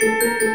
Música